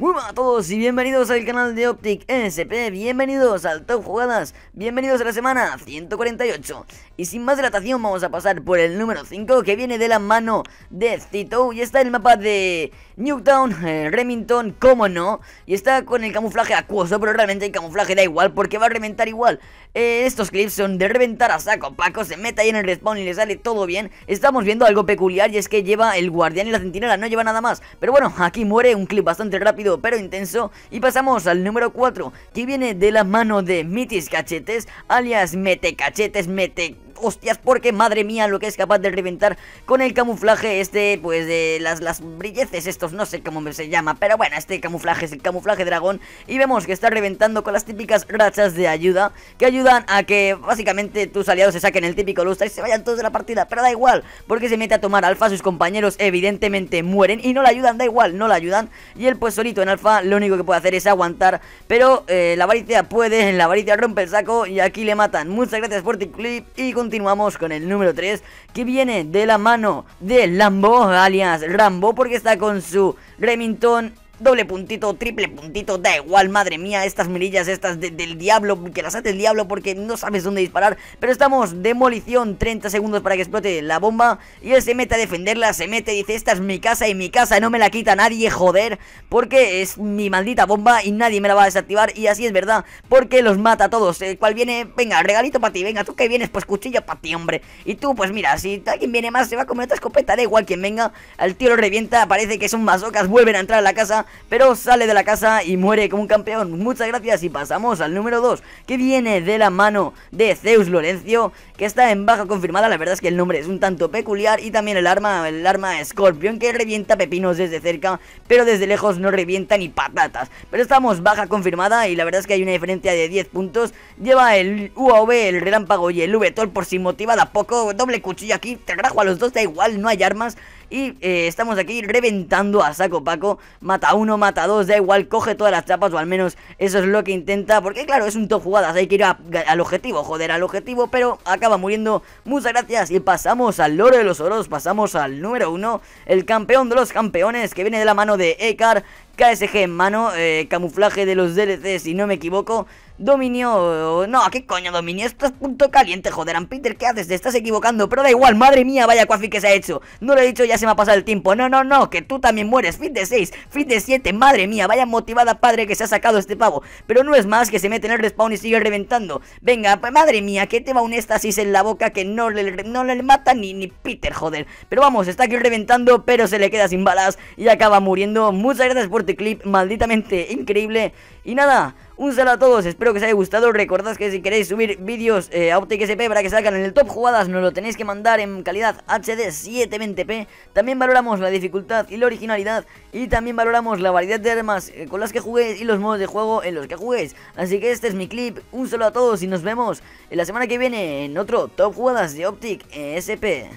Muy buenas a todos y bienvenidos al canal de Optic SP, bienvenidos al Top Jugadas, bienvenidos a la semana 148 Y sin más dilatación vamos a pasar por el número 5 que viene de la mano de Zito Y está el mapa de Newtown, eh, Remington, como no Y está con el camuflaje acuoso, pero realmente el camuflaje da igual porque va a reventar igual. Eh, Estos clips son de reventar a saco Paco, se mete ahí en el respawn y le sale todo bien. Estamos viendo algo peculiar y es que lleva el guardián y la centinela, no lleva nada más. Pero bueno, aquí muere un clip bastante rápido pero intenso. Y pasamos al número 4 Que viene de la mano de Mitis Cachetes Alias Mete Cachetes, Mete hostias porque madre mía lo que es capaz de reventar con el camuflaje este, pues de las, las brilleces estos, no sé cómo se llama, pero bueno, este camuflaje es el camuflaje dragón y vemos que está reventando con las típicas rachas de ayuda que ayudan a que básicamente tus aliados se saquen el típico lustre y se vayan todos de la partida, pero da igual, porque se mete a tomar alfa, sus compañeros evidentemente mueren y no le ayudan, da igual, no le ayudan y él pues solito en alfa lo único que puede hacer es aguantar, pero eh, la avaricia puede, la avaricia rompe el saco y aquí le matan. Muchas gracias por tu clip y con continuamos con el número 3 que viene de la mano de Lambo, alias Rambo, porque está con su Remington Doble puntito, triple puntito, da igual, madre mía, estas mirillas estas del diablo, que las hace el diablo porque no sabes dónde disparar. Pero estamos, demolición, 30 segundos para que explote la bomba. Y él se mete a defenderla, se mete, dice, esta es mi casa y mi casa no me la quita nadie, joder. Porque es mi maldita bomba y nadie me la va a desactivar. Y así es verdad, porque los mata a todos. El cual viene, venga, regalito para ti, venga, tú que vienes, pues cuchillo para ti, hombre. Y tú, pues mira, si alguien viene más, se va a comer otra escopeta, da igual quien venga. Al tío lo revienta, parece que son masocas, vuelven a entrar a la casa pero sale de la casa y muere como un campeón. Muchas gracias y pasamos al número 2, que viene de la mano de Zeus Lorenzo, que está en baja confirmada. La verdad es que el nombre es un tanto peculiar y también el arma, el arma Scorpion, que revienta pepinos desde cerca, pero desde lejos no revienta ni patatas. Pero estamos baja confirmada y la verdad es que hay una diferencia de 10 puntos. Lleva el UAV, el relámpago y el V-Tor por si motivada poco. Doble cuchillo aquí, te rajo a los dos, da igual, no hay armas. Y eh, estamos aquí reventando a saco Paco. Mata uno, mata dos, da igual, coge todas las chapas, o al menos eso es lo que intenta. Porque claro, es un top jugadas, hay que ir al objetivo, joder, al objetivo, pero acaba muriendo. Muchas gracias. Y pasamos al oro de los oros, pasamos al número uno, el campeón de los campeones, que viene de la mano de Ekar. KSG en mano, eh, camuflaje de los DLC si no me equivoco. Dominio... No, ¿qué coño dominio? Esto es punto caliente, joder, Peter, ¿qué haces? Te estás equivocando, pero da igual, madre mía, vaya coafi que se ha hecho. No lo he dicho, ya se me ha pasado el tiempo. No, no, no, que tú también mueres, fin de 6, fin de 7, madre mía, vaya motivada padre que se ha sacado este pavo. Pero no es más que se mete en el respawn y sigue reventando. Venga, pues madre mía, que te va un éxtasis en la boca que no le, no le mata ni, ni Peter, joder Pero vamos, está aquí reventando, pero se le queda sin balas y acaba muriendo. Muchas gracias por clip, malditamente increíble Y nada... Un saludo a todos, espero que os haya gustado. Recordad que si queréis subir vídeos eh, a Optic SP para que salgan en el top jugadas, nos lo tenéis que mandar en calidad HD 720p. También valoramos la dificultad y la originalidad. Y también valoramos la variedad de armas eh, con las que juguéis y los modos de juego en los que juguéis. Así que este es mi clip. Un saludo a todos y nos vemos en la semana que viene en otro top jugadas de Optic SP.